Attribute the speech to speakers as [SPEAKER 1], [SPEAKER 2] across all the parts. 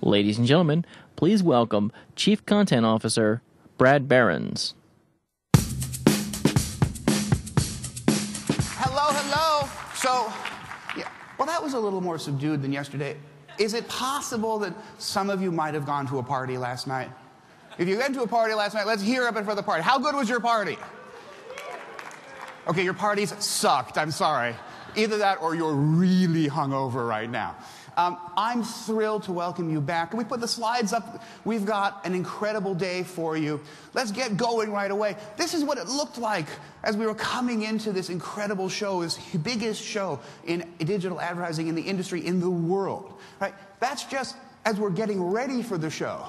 [SPEAKER 1] Ladies and gentlemen, please welcome Chief Content Officer Brad Berens.
[SPEAKER 2] Hello, hello. So, yeah, well, that was a little more subdued than yesterday. Is it possible that some of you might have gone to a party last night? If you went to a party last night, let's hear up it for the party. How good was your party? Okay, your parties sucked. I'm sorry. Either that or you're really hungover right now. Um, I'm thrilled to welcome you back. Can we put the slides up? We've got an incredible day for you. Let's get going right away. This is what it looked like as we were coming into this incredible show, this biggest show in digital advertising in the industry in the world. Right? That's just as we're getting ready for the show.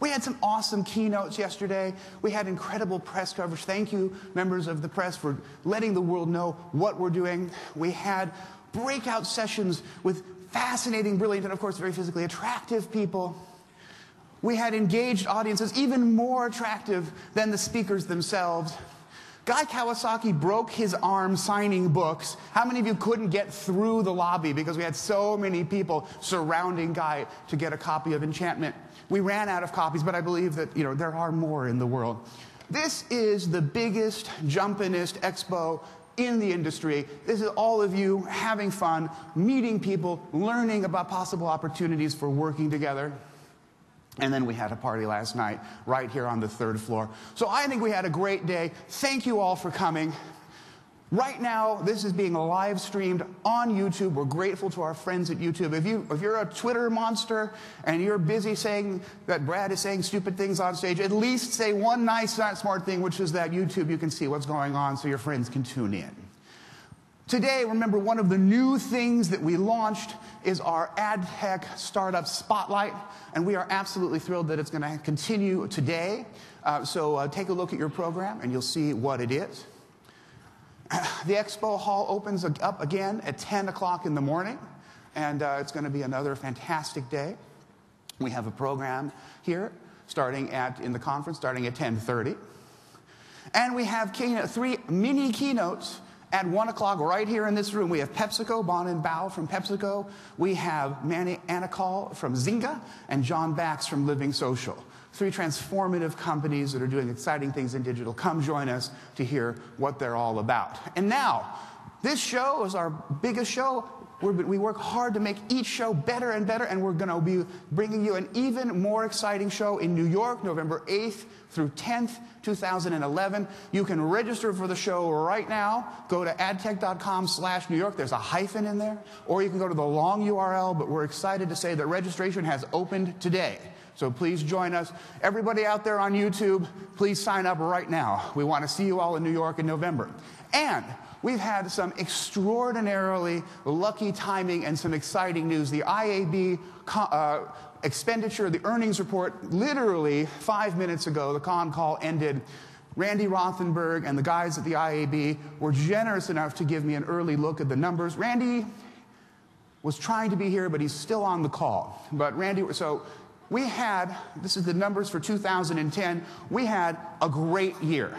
[SPEAKER 2] We had some awesome keynotes yesterday. We had incredible press coverage. Thank you, members of the press, for letting the world know what we're doing. We had breakout sessions with fascinating, brilliant, and of course, very physically attractive people. We had engaged audiences, even more attractive than the speakers themselves. Guy Kawasaki broke his arm signing books. How many of you couldn't get through the lobby because we had so many people surrounding Guy to get a copy of Enchantment? We ran out of copies, but I believe that you know there are more in the world. This is the biggest, jumpinest expo in the industry. This is all of you having fun, meeting people, learning about possible opportunities for working together. And then we had a party last night right here on the third floor. So I think we had a great day. Thank you all for coming. Right now, this is being live streamed on YouTube. We're grateful to our friends at YouTube. If, you, if you're a Twitter monster and you're busy saying that Brad is saying stupid things on stage, at least say one nice, not smart thing, which is that YouTube, you can see what's going on so your friends can tune in. Today, remember, one of the new things that we launched is our ad tech startup spotlight, and we are absolutely thrilled that it's going to continue today. Uh, so uh, take a look at your program, and you'll see what it is. The expo hall opens up again at 10 o'clock in the morning, and uh, it's going to be another fantastic day. We have a program here starting at, in the conference, starting at 10.30. And we have keynote, three mini keynotes at 1 o'clock right here in this room. We have PepsiCo, Bon and Bao from PepsiCo. We have Manny Anacol from Zynga, and John Bax from Living Social three transformative companies that are doing exciting things in digital. Come join us to hear what they're all about. And now, this show is our biggest show. We're, we work hard to make each show better and better, and we're going to be bringing you an even more exciting show in New York, November 8th through 10th, 2011. You can register for the show right now. Go to adtech.com slash New York. There's a hyphen in there. Or you can go to the long URL, but we're excited to say that registration has opened today. So please join us. Everybody out there on YouTube, please sign up right now. We want to see you all in New York in November. And we've had some extraordinarily lucky timing and some exciting news. The IAB uh, expenditure, the earnings report, literally five minutes ago, the con call ended. Randy Rothenberg and the guys at the IAB were generous enough to give me an early look at the numbers. Randy was trying to be here, but he's still on the call. But Randy, so we had, this is the numbers for 2010, we had a great year.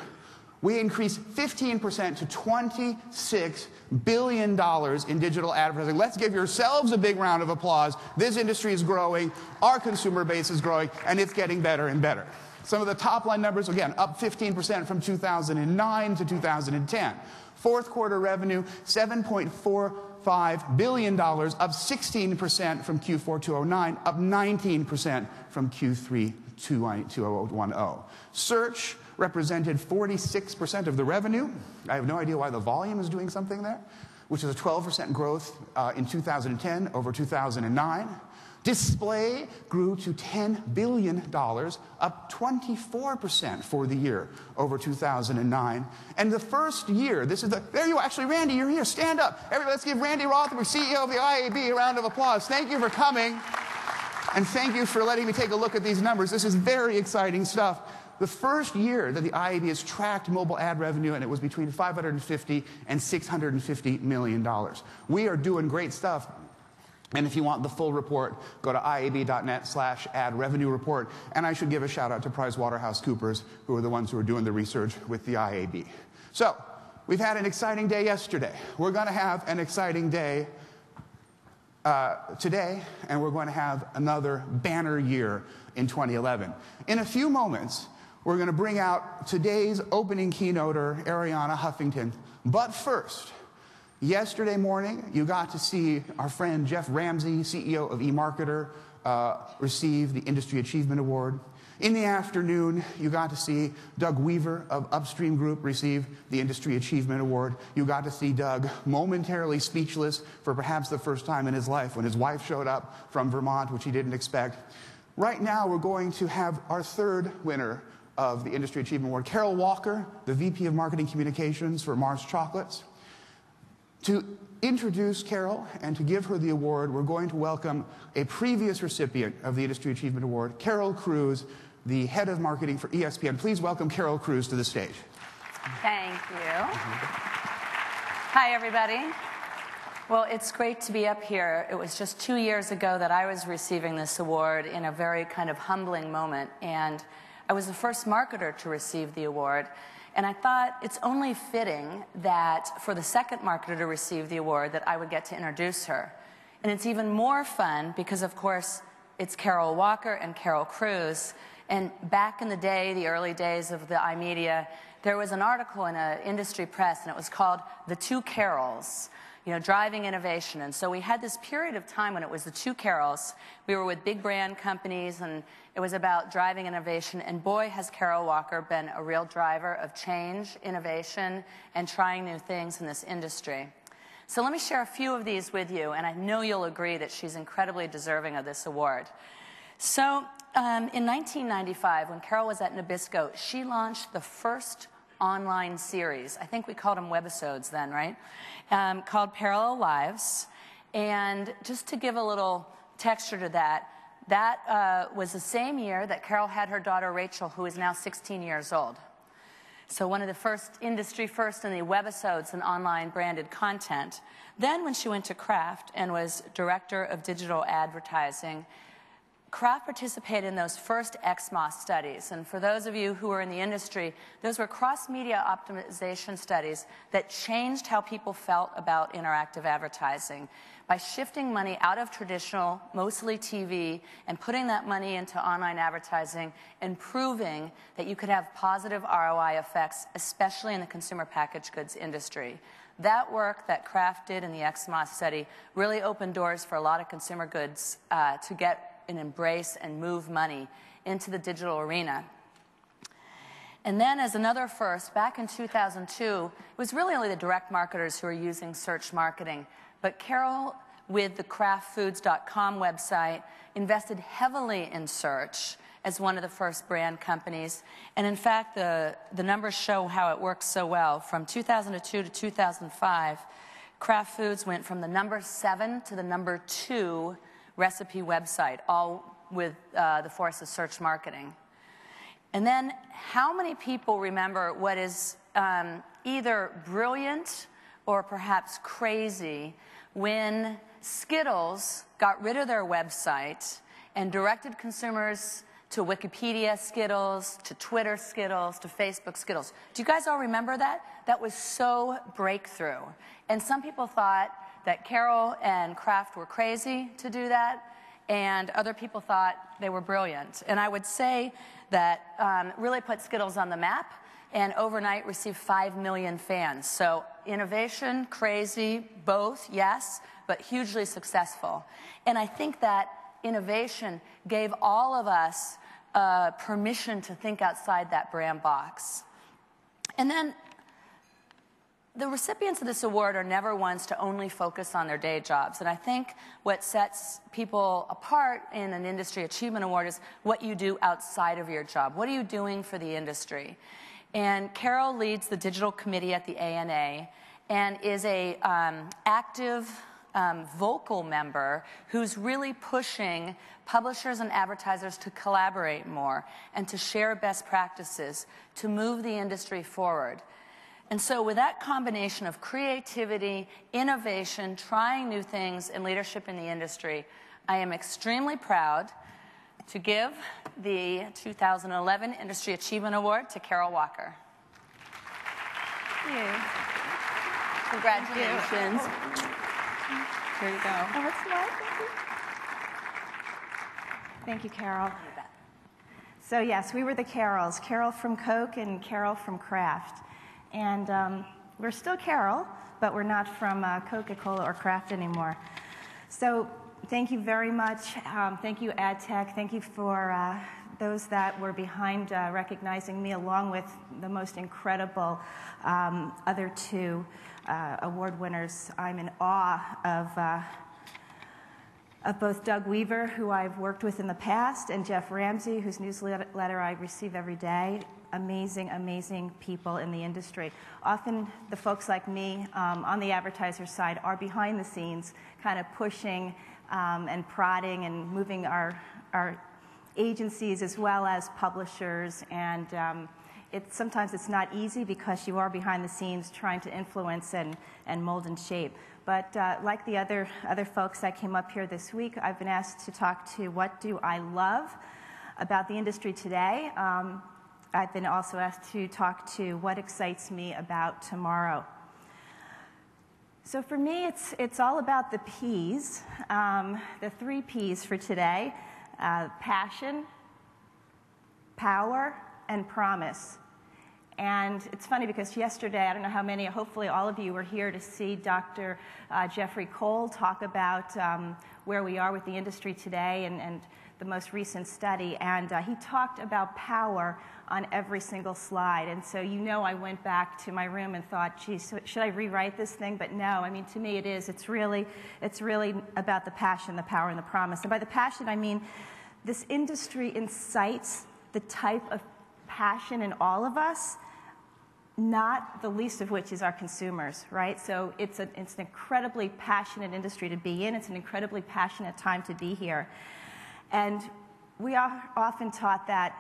[SPEAKER 2] We increased 15% to $26 billion in digital advertising. Let's give yourselves a big round of applause. This industry is growing, our consumer base is growing, and it's getting better and better. Some of the top line numbers, again, up 15% from 2009 to 2010. Fourth quarter revenue, 7.4 $5 billion, up 16% from Q4 2009, up 19% from Q3 2010. Search represented 46% of the revenue. I have no idea why the volume is doing something there, which is a 12% growth uh, in 2010 over 2009. Display grew to $10 billion, up 24% for the year over 2009. And the first year, this is the, there you are, actually, Randy, you're here, stand up. Everybody, let's give Randy Rothenberg, CEO of the IAB, a round of applause. Thank you for coming. And thank you for letting me take a look at these numbers. This is very exciting stuff. The first year that the IAB has tracked mobile ad revenue, and it was between 550 and 650 million dollars. We are doing great stuff and if you want the full report, go to iab.net slash ad revenue report. And I should give a shout out to PricewaterhouseCoopers, who are the ones who are doing the research with the IAB. So, we've had an exciting day yesterday. We're going to have an exciting day uh, today, and we're going to have another banner year in 2011. In a few moments, we're going to bring out today's opening keynoter, Arianna Huffington. But first, yesterday morning, you got to see our friend Geoff Ramsey, CEO of eMarketer, uh, receive the Industry Achievement Award. In the afternoon, you got to see Doug Weaver of Upstream Group receive the Industry Achievement Award. You got to see Doug momentarily speechless for perhaps the first time in his life when his wife showed up from Vermont, which he didn't expect. Right now, we're going to have our third winner of the Industry Achievement Award, Carol Walker, the VP of Marketing Communications for Mars Chocolates. To introduce Carol and to give her the award, we're going to welcome a previous recipient of the Industry Achievement Award, Carol Kruse, the head of marketing for ESPN. Please welcome Carol Kruse to the stage.
[SPEAKER 3] Thank you. Hi, everybody. Well, it's great to be up here. It was just two years ago that I was receiving this award in a very kind of humbling moment, and I was the first marketer to receive the award. And I thought it's only fitting that for the second marketer to receive the award that I would get to introduce her. And it's even more fun because, of course, it's Carol Walker and Carol Kruse. And back in the day, the early days of the iMedia, there was an article in an industry press, and it was called The Two Carols, you know, driving innovation. And so we had this period of time when it was the two Carols. We were with big brand companies, and it was about driving innovation. And boy, has Carol Walker been a real driver of change, innovation, and trying new things in this industry. So let me share a few of these with you, and I know you'll agree that she's incredibly deserving of this award. So um, in 1995, when Carol was at Nabisco, she launched the first online series. I think we called them webisodes then, right? Um, called Parallel Lives. And just to give a little texture to that, that uh, was the same year that Carol had her daughter Rachel, who is now 16 years old. So one of the first industry first in the webisodes and online branded content. Then when she went to Kraft and was director of digital advertising, Kraft participated in those first XMOS studies. And for those of you who are in the industry, those were cross-media optimization studies that changed how people felt about interactive advertising by shifting money out of traditional, mostly TV, and putting that money into online advertising and proving that you could have positive ROI effects, especially in the consumer packaged goods industry. That work that Kraft did in the XMOS study really opened doors for a lot of consumer goods uh, to get and embrace and move money into the digital arena. And then, as another first, back in 2002, it was really only the direct marketers who were using search marketing. But Carol, with the kraftfoods.com website, invested heavily in search as one of the first brand companies. And in fact, the, the numbers show how it works so well. From 2002 to 2005, Kraft Foods went from the number seven to the number two recipe website, all with uh, the force of search marketing. And then, how many people remember what is um, either brilliant or perhaps crazy when Skittles got rid of their website and directed consumers to Wikipedia Skittles, to Twitter Skittles, to Facebook Skittles? Do you guys all remember that? That was so breakthrough. And some people thought, that Carol and Kraft were crazy to do that, and other people thought they were brilliant. And I would say that um, really put Skittles on the map and overnight received 5 million fans. So innovation, crazy, both, yes, but hugely successful. And I think that innovation gave all of us uh, permission to think outside that brand box. And then the recipients of this award are never ones to only focus on their day jobs. And I think what sets people apart in an industry achievement award is what you do outside of your job. What are you doing for the industry? And Carol leads the digital committee at the ANA and is a um, active, um, vocal member who's really pushing publishers and advertisers to collaborate more and to share best practices to move the industry forward. And so, with that combination of creativity, innovation, trying new things, and leadership in the industry, I am extremely proud to give the 2011 Industry Achievement Award to Carol Walker.
[SPEAKER 4] Thank you.
[SPEAKER 3] Congratulations. Thank you. Here you go.
[SPEAKER 4] Oh, mine? Thank you. Thank you, Carol. So, yes, we were the Carols Carol from Coke and Carol from Kraft. And um, we're still Carol, but we're not from uh, Coca Cola or Kraft anymore. So, thank you very much. Um, thank you, AdTech. Thank you for uh, those that were behind uh, recognizing me, along with the most incredible um, other two uh, award winners. I'm in awe of uh, of both Doug Weaver, who I've worked with in the past, and Geoff Ramsey, whose newsletter I receive every day. Amazing, amazing people in the industry. Often, the folks like me um, on the advertiser side are behind the scenes, kind of pushing um, and prodding and moving our, our agencies as well as publishers. And um, it's, sometimes it's not easy because you are behind the scenes trying to influence and, and mold and shape. But uh, like the other, other folks that came up here this week, I've been asked to talk to what do I love about the industry today. Um, I've been also asked to talk to what excites me about tomorrow. So for me, it's, it's all about the P's, um, the three P's for today uh, passion, power, and promise. And it's funny because yesterday, I don't know how many, hopefully all of you were here to see Dr. Uh, Jeffrey Cole talk about um, where we are with the industry today and, and the most recent study. And uh, he talked about power on every single slide. And so, you know, I went back to my room and thought, geez, should I rewrite this thing? But no, I mean, to me it is. It's really, it's really about the passion, the power, and the promise. And by the passion, I mean this industry incites the type of passion in all of us not the least of which is our consumers, right? So it's, a, it's an incredibly passionate industry to be in. It's an incredibly passionate time to be here. And we are often taught that,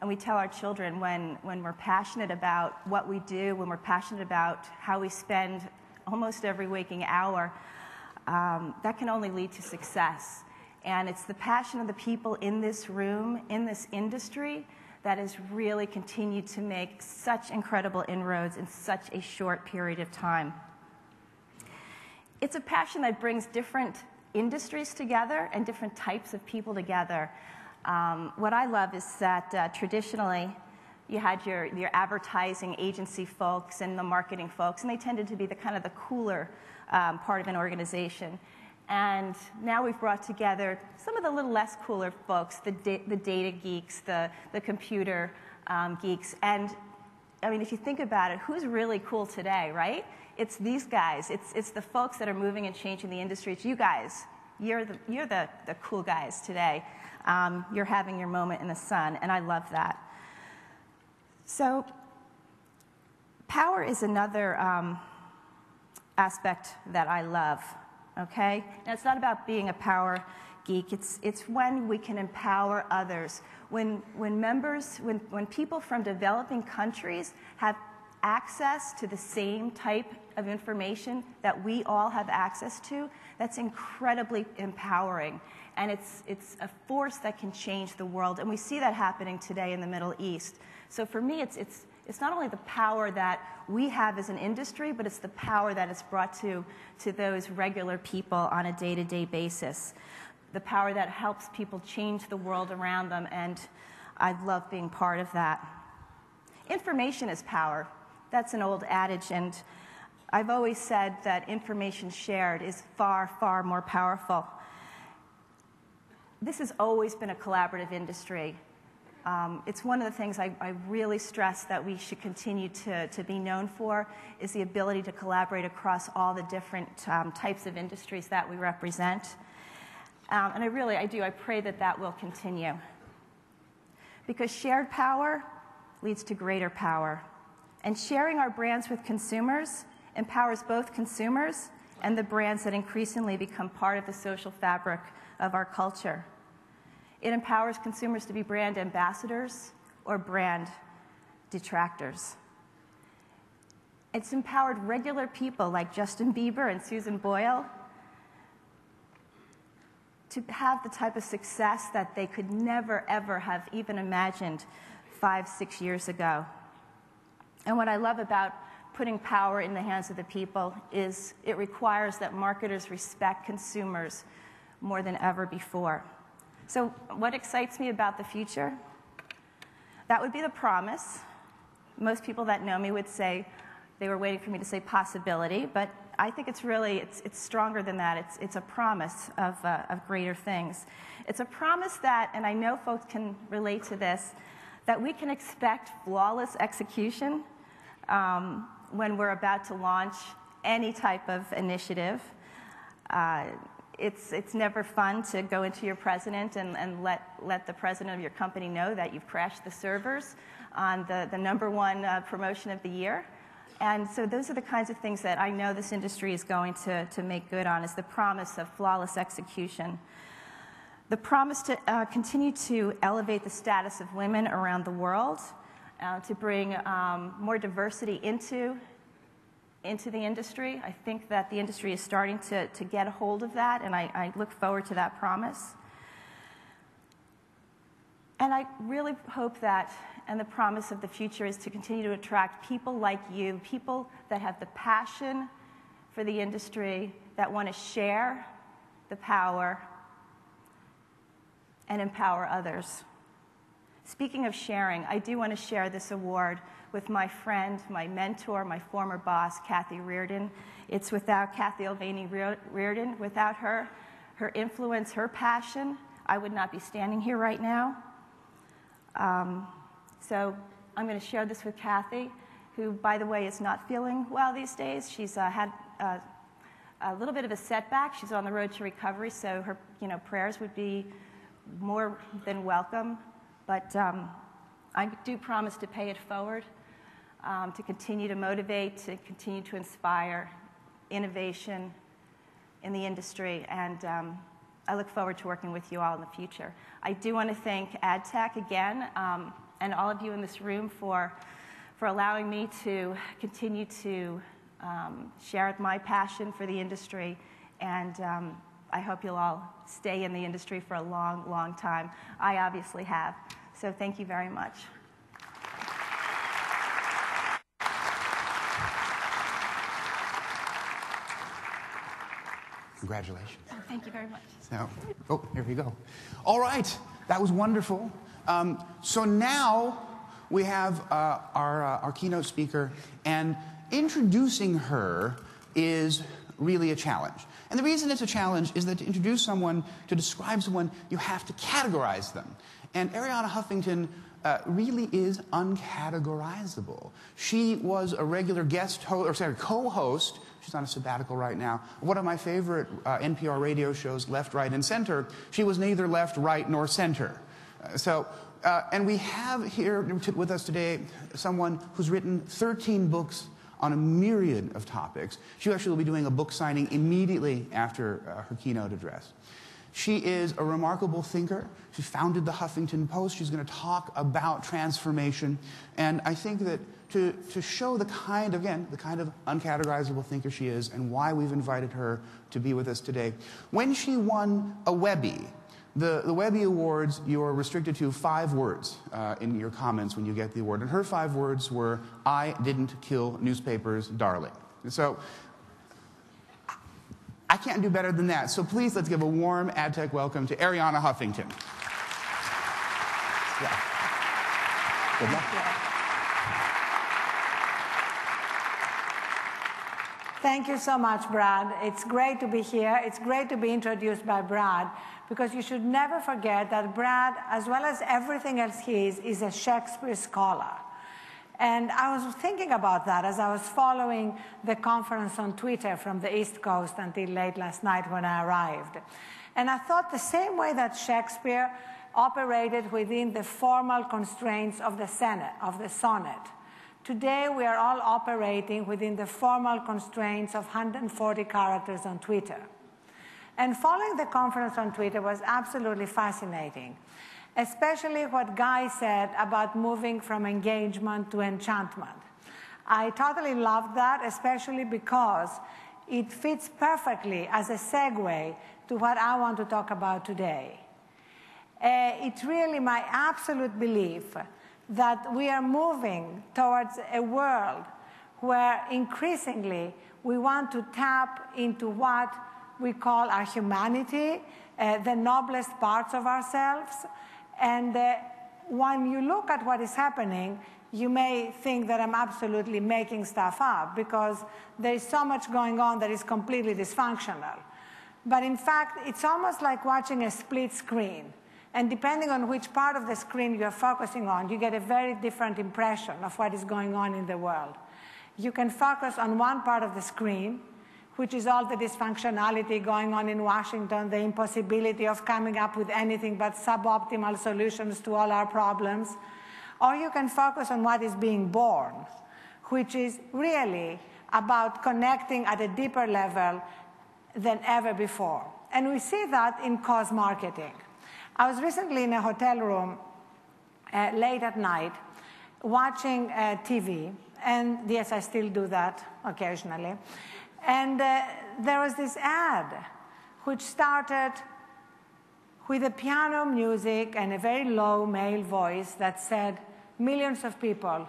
[SPEAKER 4] and we tell our children when, when we're passionate about what we do, when we're passionate about how we spend almost every waking hour, um, that can only lead to success. And it's the passion of the people in this room, in this industry, that has really continued to make such incredible inroads in such a short period of time. It's a passion that brings different industries together and different types of people together. Um, what I love is that uh, traditionally, you had your, your advertising agency folks and the marketing folks, and they tended to be the kind of the cooler um, part of an organization. And now we've brought together some of the little less cooler folks, the, da- the data geeks, the, the computer um, geeks. And I mean, if you think about it, who's really cool today, right? It's these guys. It's, it's the folks that are moving and changing the industry. It's you guys. You're the, you're the, the cool guys today. Um, you're having your moment in the sun, and I love that. So, power is another um, aspect that I love okay? Now, it's not about being a power geek, it's, it's when we can empower others. When, when members, when, when people from developing countries have access to the same type of information that we all have access to, that's incredibly empowering. And it's, it's a force that can change the world. And we see that happening today in the Middle East. So for me, it's, it's, it's not only the power that we have as an industry, but it's the power that is brought to, to those regular people on a day to day basis. The power that helps people change the world around them, and I love being part of that. Information is power. That's an old adage, and I've always said that information shared is far, far more powerful. This has always been a collaborative industry. Um, it's one of the things I, I, really stress that we should continue to, to be known for is the ability to collaborate across all the different um, types of industries that we represent. Um, and I really, I do, I pray that that will continue. Because shared power leads to greater power. And sharing our brands with consumers empowers both consumers and the brands that increasingly become part of the social fabric of our culture. It empowers consumers to be brand ambassadors or brand detractors. It's empowered regular people like Justin Bieber and Susan Boyle to have the type of success that they could never, ever have even imagined five, six years ago. And what I love about putting power in the hands of the people is it requires that marketers respect consumers more than ever before. So, what excites me about the future? That would be the promise. Most people that know me would say they were waiting for me to say possibility, but I think it's really it's, it's stronger than that. It's, it's a promise of, uh, of greater things. It's a promise that, and I know folks can relate to this, that we can expect flawless execution um, when we're about to launch any type of initiative. Uh, it's, it's never fun to go into your president and, and let, let the president of your company know that you've crashed the servers on the, the number one uh, promotion of the year. And so those are the kinds of things that I know this industry is going to, to make good on is the promise of flawless execution. The promise to uh, continue to elevate the status of women around the world, uh, to bring um, more diversity into into the industry. I think that the industry is starting to, to get a hold of that, and I, I look forward to that promise. And I really hope that, and the promise of the future is to continue to attract people like you, people that have the passion for the industry, that want to share the power and empower others. Speaking of sharing, I do want to share this award with my friend, my mentor, my former boss, Kathy Reardon. It's without Kathy Elvany Reardon, without her, her influence, her passion, I would not be standing here right now. Um, so I'm going to share this with Kathy, who, by the way, is not feeling well these days. She's uh, had uh, a little bit of a setback. She's on the road to recovery, so her you know, prayers would be more than welcome. But um, I do promise to pay it forward um, to continue to motivate, to continue to inspire innovation in the industry. And um, I look forward to working with you all in the future. I do want to thank AdTech again um, and all of you in this room for, for allowing me to continue to um, share my passion for the industry. And um, I hope you'll all stay in the industry for a long, long time. I obviously have. So thank you very much.
[SPEAKER 2] Congratulations.
[SPEAKER 4] Oh, thank you very much.
[SPEAKER 2] So, oh, here we go. All right, that was wonderful. Um, so now we have uh, our, uh, our keynote speaker, and introducing her is really a challenge. And the reason it's a challenge is that to introduce someone, to describe someone, you have to categorize them. And Arianna Huffington uh, really is uncategorizable. She was a regular guest host, or sorry, co-host She's on a sabbatical right now. One of my favorite uh, NPR radio shows, Left, Right, and Center, she was neither left, right, nor center. Uh, so, uh, and we have here with us today someone who's written 13 books on a myriad of topics. She actually will be doing a book signing immediately after uh, her keynote address. She is a remarkable thinker. She founded the Huffington Post. She's going to talk about transformation. And I think that to, to show the kind, again, the kind of uncategorizable thinker she is and why we've invited her to be with us today. When she won a Webby, the, the Webby Awards, you're restricted to five words uh, in your comments when you get the award. And her five words were, I didn't kill newspapers, darling. So I can't do better than that. So please let's give a warm AdTech welcome to Arianna Huffington. Yeah. Good luck.
[SPEAKER 5] Thank you so much, Brad. It's great to be here. It's great to be introduced by Brad because you should never forget that Brad, as well as everything else he is, is a Shakespeare scholar. And I was thinking about that as I was following the conference on Twitter from the East Coast until late last night when I arrived. And I thought the same way that Shakespeare operated within the formal constraints of the, Senate, of the sonnet Today, we are all operating within the formal constraints of 140 characters on Twitter. And following the conference on Twitter was absolutely fascinating, especially what Guy said about moving from engagement to enchantment. I totally loved that, especially because it fits perfectly as a segue to what I want to talk about today. Uh, it's really my absolute belief that we are moving towards a world where increasingly we want to tap into what we call our humanity, uh, the noblest parts of ourselves. And uh, when you look at what is happening, you may think that I'm absolutely making stuff up because there is so much going on that is completely dysfunctional. But in fact, it's almost like watching a split screen. And depending on which part of the screen you're focusing on, you get a very different impression of what is going on in the world. You can focus on one part of the screen, which is all the dysfunctionality going on in Washington, the impossibility of coming up with anything but suboptimal solutions to all our problems. Or you can focus on what is being born, which is really about connecting at a deeper level than ever before. And we see that in cause marketing. I was recently in a hotel room uh, late at night watching uh, TV, and yes, I still do that occasionally. And uh, there was this ad which started with a piano music and a very low male voice that said, Millions of people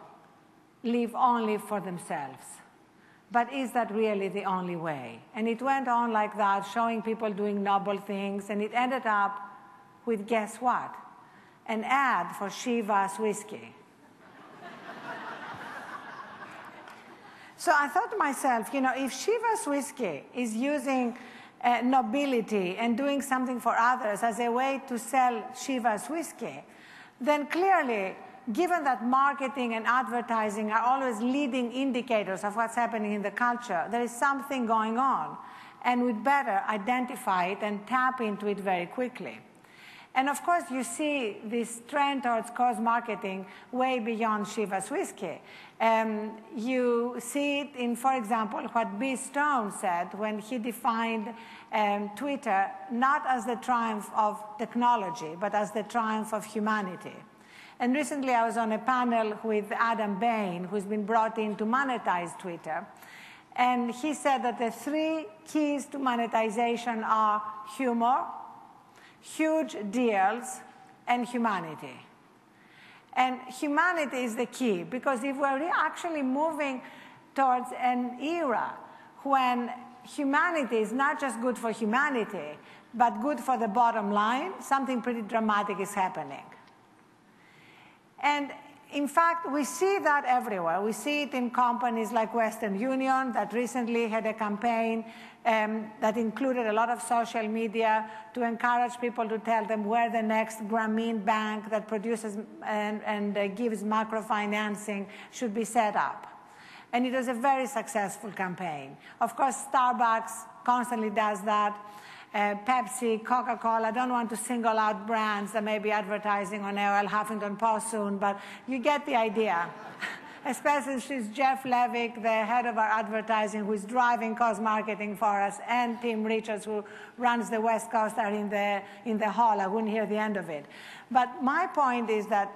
[SPEAKER 5] live only for themselves. But is that really the only way? And it went on like that, showing people doing noble things, and it ended up with guess what? An ad for Chivas whiskey. So I thought to myself, you know, if Chivas whiskey is using uh, nobility and doing something for others as a way to sell Chivas whiskey, then clearly given that marketing and advertising are always leading indicators of what's happening in the culture, there is something going on. And we'd better identify it and tap into it very quickly. And of course, you see this trend towards cause marketing way beyond Chivas whiskey. Um, you see it in, for example, what Biz Stone said when he defined um, Twitter not as the triumph of technology, but as the triumph of humanity. And recently I was on a panel with Adam Bain, who's been brought in to monetize Twitter. And he said that the three keys to monetization are humor, huge deals, and humanity. And humanity is the key because if we're actually moving towards an era when humanity is not just good for humanity, but good for the bottom line, something pretty dramatic is happening. And in fact, we see that everywhere. We see it in companies like Western Union that recently had a campaign um, that included a lot of social media to encourage people to tell them where the next Grameen bank that produces and, and uh, gives microfinancing should be set up. And it was a very successful campaign. Of course, Starbucks constantly does that uh, Pepsi, Coca-Cola. I don't want to single out brands that may be advertising on AOL Huffington Post soon, but you get the idea. Especially since Jeff Levick, the head of our advertising, who is driving cause marketing for us, and Tim Richards, who runs the West Coast, are in the, in the hall. I wouldn't hear the end of it. But my point is that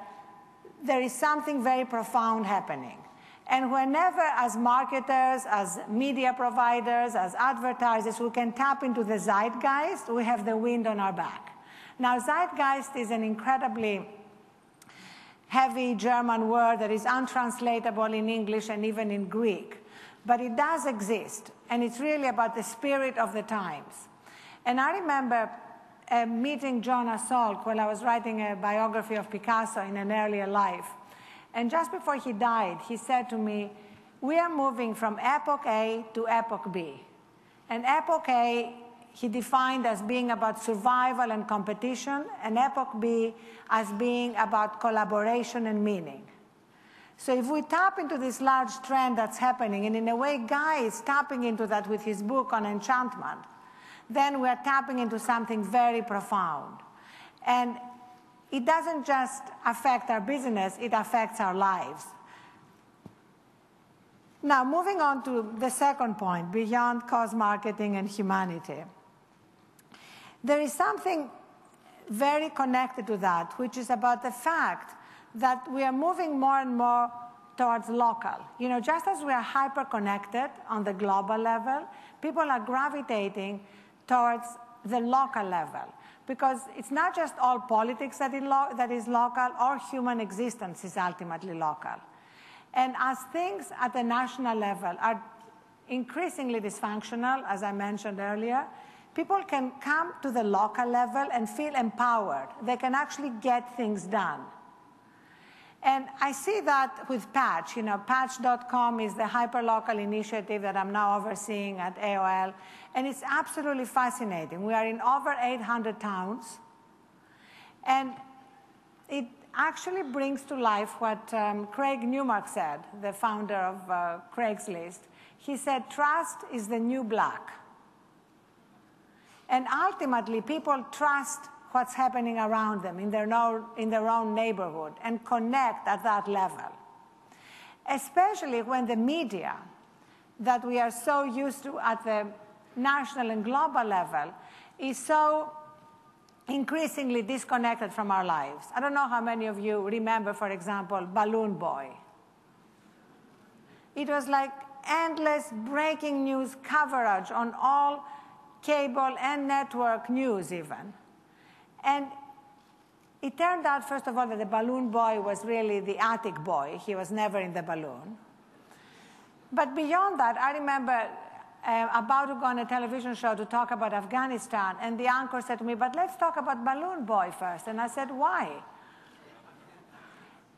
[SPEAKER 5] there is something very profound happening. And whenever, as marketers, as media providers, as advertisers, we can tap into the zeitgeist, we have the wind on our back. Now, zeitgeist is an incredibly heavy German word that is untranslatable in English and even in Greek. But it does exist, and it's really about the spirit of the times. And I remember uh, meeting Jonas Salk when I was writing a biography of Picasso in an earlier life. And just before he died, he said to me, We are moving from epoch A to epoch B. And epoch A, he defined as being about survival and competition, and epoch B as being about collaboration and meaning. So if we tap into this large trend that's happening, and in a way, Guy is tapping into that with his book on enchantment, then we're tapping into something very profound. And it doesn't just affect our business, it affects our lives. Now, moving on to the second point beyond cause marketing and humanity. There is something very connected to that, which is about the fact that we are moving more and more towards local. You know, just as we are hyper connected on the global level, people are gravitating towards the local level because it's not just all politics that is, lo- that is local, or human existence is ultimately local. And as things at the national level are increasingly dysfunctional, as I mentioned earlier, people can come to the local level and feel empowered. They can actually get things done. And I see that with Patch. You know, Patch.com is the hyperlocal initiative that I'm now overseeing at AOL. And it's absolutely fascinating. We are in over 800 towns. And it actually brings to life what um, Craig Newmark said, the founder of uh, Craigslist. He said, trust is the new black. And ultimately, people trust what's happening around them in their, no, in their own neighborhood and connect at that level. Especially when the media that we are so used to at the national and global level is so increasingly disconnected from our lives. I don't know how many of you remember, for example, Balloon Boy. It was like endless breaking news coverage on all cable and network news, even. And it turned out, first of all, that the balloon boy was really the attic boy. He was never in the balloon. But beyond that, I remember uh, about to go on a television show to talk about Afghanistan, and the anchor said to me, But let's talk about Balloon Boy first. And I said, Why?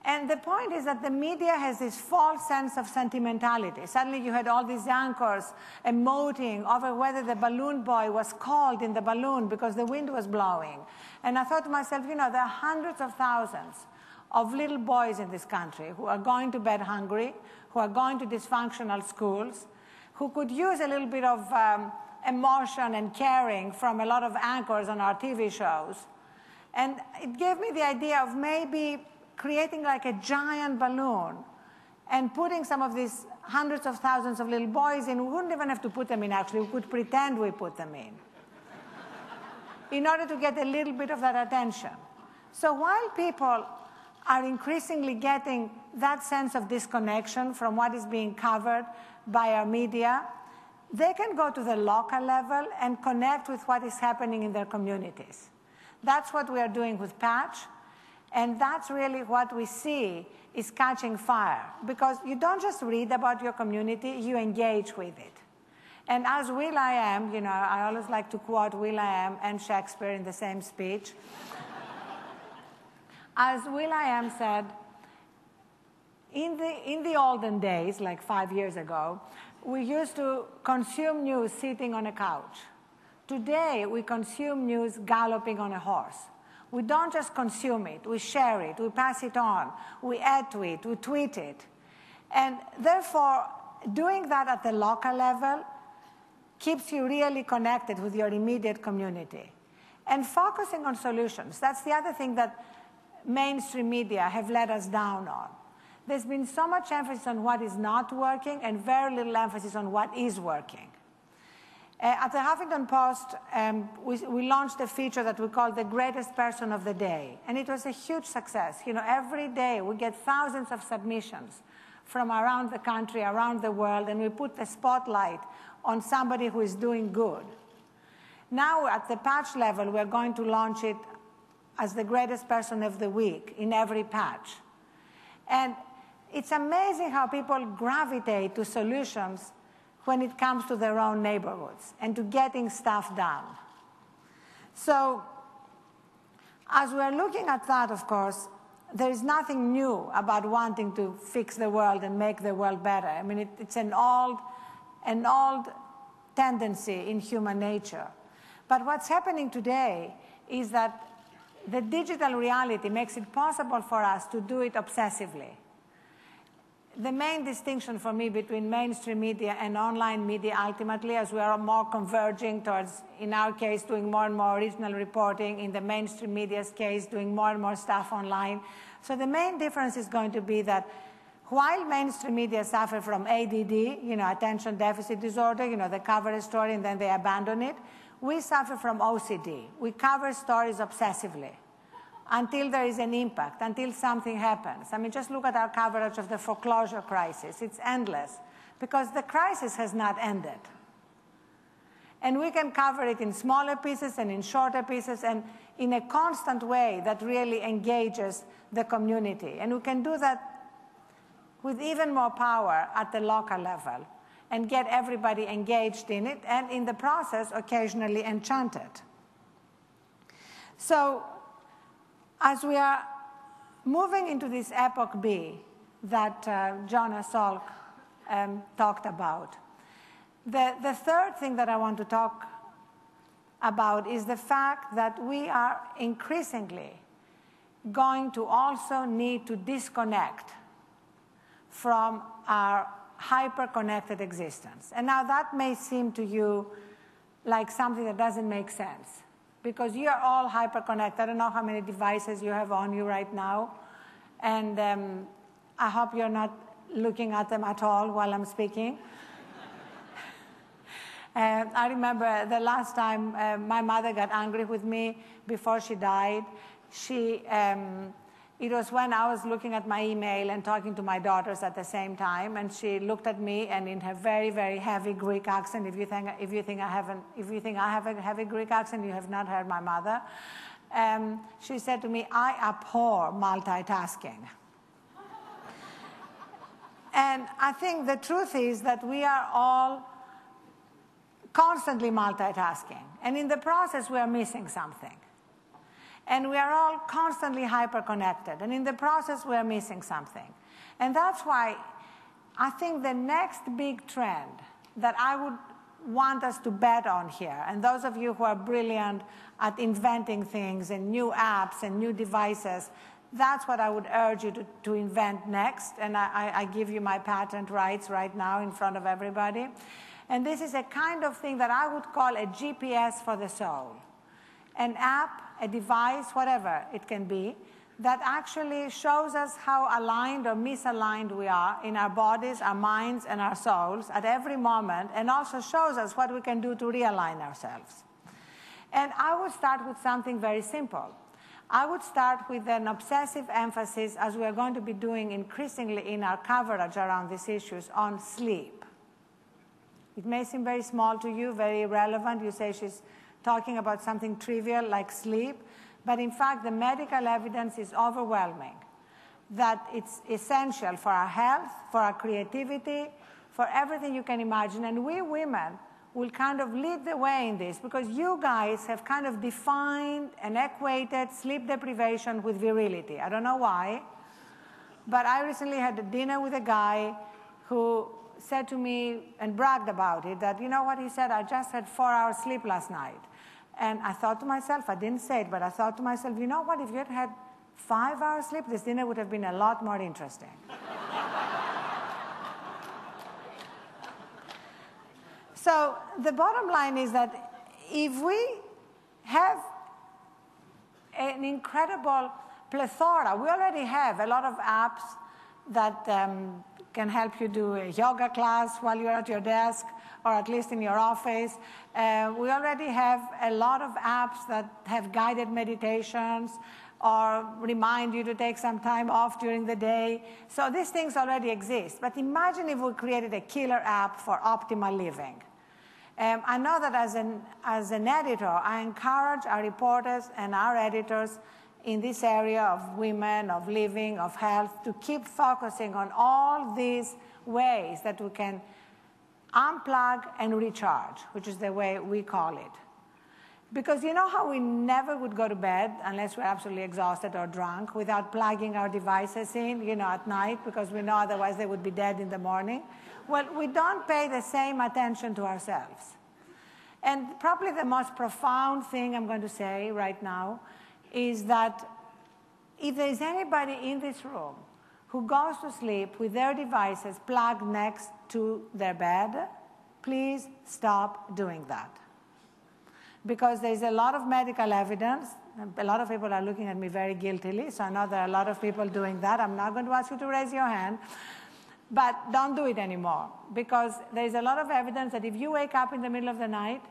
[SPEAKER 5] And the point is that the media has this false sense of sentimentality. Suddenly you had all these anchors emoting over whether the balloon boy was cold in the balloon because the wind was blowing. And I thought to myself, you know, there are hundreds of thousands of little boys in this country who are going to bed hungry, who are going to dysfunctional schools, who could use a little bit of um, emotion and caring from a lot of anchors on our TV shows. And it gave me the idea of maybe creating like a giant balloon and putting some of these hundreds of thousands of little boys in. We wouldn't even have to put them in, actually. We could pretend we put them in in order to get a little bit of that attention. So while people are increasingly getting that sense of disconnection from what is being covered by our media, they can go to the local level and connect with what is happening in their communities. That's what we are doing with Patch. And that's really what we see is catching fire. Because you don't just read about your community, you engage with it. And as Will I Am, you know, I always like to quote Will I Am and Shakespeare in the same speech. as Will I Am said, in the, in the olden days, like five years ago, we used to consume news sitting on a couch. Today, we consume news galloping on a horse. We don't just consume it, we share it, we pass it on, we add to it, we tweet it. And therefore, doing that at the local level keeps you really connected with your immediate community. And focusing on solutions, that's the other thing that mainstream media have let us down on. There's been so much emphasis on what is not working and very little emphasis on what is working. Uh, at the Huffington Post, um, we, we, launched a feature that we call the greatest person of the day. And it was a huge success. You know, every day we get thousands of submissions from around the country, around the world, and we put the spotlight on somebody who is doing good. Now, at the patch level, we're going to launch it as the greatest person of the week in every patch. And it's amazing how people gravitate to solutions when it comes to their own neighborhoods and to getting stuff done. So, as we're looking at that, of course, there is nothing new about wanting to fix the world and make the world better. I mean, it, it's an old, an old tendency in human nature. But what's happening today is that the digital reality makes it possible for us to do it obsessively the main distinction for me between mainstream media and online media ultimately as we are more converging towards, in our case, doing more and more original reporting, in the mainstream media's case, doing more and more stuff online. So the main difference is going to be that while mainstream media suffer from ADD, you know, attention deficit disorder, you know, they cover a story and then they abandon it, we suffer from OCD. We cover stories obsessively until there is an impact, until something happens. I mean, just look at our coverage of the foreclosure crisis. It's endless because the crisis has not ended. And we can cover it in smaller pieces and in shorter pieces and in a constant way that really engages the community. And we can do that with even more power at the local level and get everybody engaged in it and in the process occasionally enchanted. So, as we are moving into this epoch B that uh, Salk um, talked about, the, the third thing that I want to talk about is the fact that we are increasingly going to also need to disconnect from our hyper-connected existence. And now that may seem to you like something that doesn't make sense because you're all hyper-connected. I don't know how many devices you have on you right now. And um, I hope you're not looking at them at all while I'm speaking. uh, I remember the last time uh, my mother got angry with me before she died. She um, it was when I was looking at my email and talking to my daughters at the same time, and she looked at me and in her very, very heavy Greek accent. If you think, if you think I haven't, if you think I have a heavy Greek accent, you have not heard my mother. Um, she said to me, "I abhor multitasking." and I think the truth is that we are all constantly multitasking, and in the process, we are missing something. And we are all constantly hyper-connected. And in the process, we are missing something. And that's why I think the next big trend that I would want us to bet on here, and those of you who are brilliant at inventing things and new apps and new devices, that's what I would urge you to, to invent next. And I, I give you my patent rights right now in front of everybody. And this is a kind of thing that I would call a GPS for the soul. An app a device, whatever it can be, that actually shows us how aligned or misaligned we are in our bodies, our minds, and our souls at every moment, and also shows us what we can do to realign ourselves. And I would start with something very simple. I would start with an obsessive emphasis, as we are going to be doing increasingly in our coverage around these issues, on sleep. It may seem very small to you, very irrelevant. You say she's talking about something trivial like sleep, but in fact, the medical evidence is overwhelming that it's essential for our health, for our creativity, for everything you can imagine. And we women will kind of lead the way in this because you guys have kind of defined and equated sleep deprivation with virility. I don't know why, but I recently had a dinner with a guy who said to me and bragged about it that, you know what, he said, I just had four hours sleep last night. And I thought to myself, I didn't say it, but I thought to myself, you know what, if you had had five hours sleep, this dinner would have been a lot more interesting. so the bottom line is that if we have an incredible plethora, we already have a lot of apps that um, can help you do a yoga class while you're at your desk or at least in your office. Uh, we already have a lot of apps that have guided meditations or remind you to take some time off during the day. So these things already exist. But imagine if we created a killer app for optimal living. Um, I know that as an, as an editor, I encourage our reporters and our editors in this area of women, of living, of health, to keep focusing on all these ways that we can unplug and recharge, which is the way we call it. Because you know how we never would go to bed unless we're absolutely exhausted or drunk without plugging our devices in, you know, at night because we know otherwise they would be dead in the morning? Well, we don't pay the same attention to ourselves. And probably the most profound thing I'm going to say right now is that if there is anybody in this room who goes to sleep with their devices plugged next to their bed, please stop doing that. Because there's a lot of medical evidence. A lot of people are looking at me very guiltily, so I know there are a lot of people doing that. I'm not going to ask you to raise your hand. But don't do it anymore because there's a lot of evidence that if you wake up in the middle of the night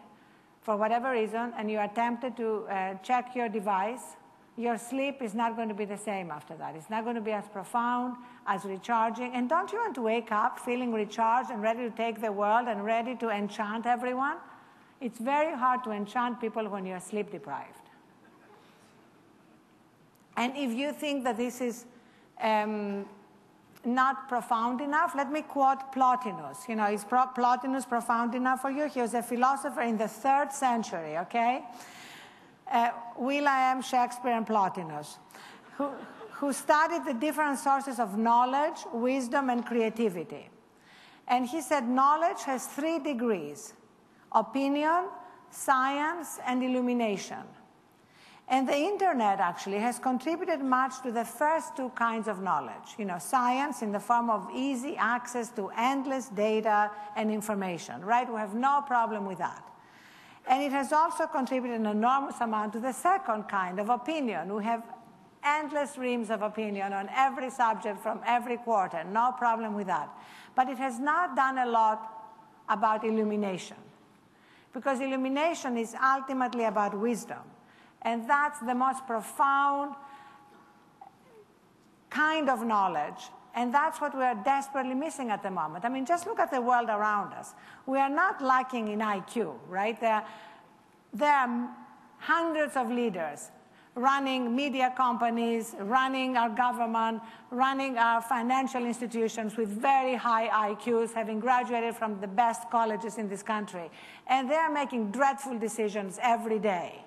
[SPEAKER 5] for whatever reason and you are tempted to uh, check your device, your sleep is not going to be the same after that. It's not going to be as profound, as recharging. And don't you want to wake up feeling recharged and ready to take the world and ready to enchant everyone? It's very hard to enchant people when you're sleep deprived. And if you think that this is um, not profound enough, let me quote Plotinus. You know, is Plotinus profound enough for you? He was a philosopher in the third century, okay? Uh, Will.i.am, Shakespeare, and Plotinus, who, who studied the different sources of knowledge, wisdom, and creativity. And he said knowledge has three degrees opinion, science, and illumination. And the internet actually has contributed much to the first two kinds of knowledge. You know, science in the form of easy access to endless data and information, right? We have no problem with that. And it has also contributed an enormous amount to the second kind of opinion. We have endless reams of opinion on every subject from every quarter, no problem with that. But it has not done a lot about illumination. Because illumination is ultimately about wisdom. And that's the most profound kind of knowledge. And that's what we are desperately missing at the moment. I mean, just look at the world around us. We are not lacking in IQ, right? There, there are hundreds of leaders running media companies, running our government, running our financial institutions with very high IQs, having graduated from the best colleges in this country. And they're making dreadful decisions every day.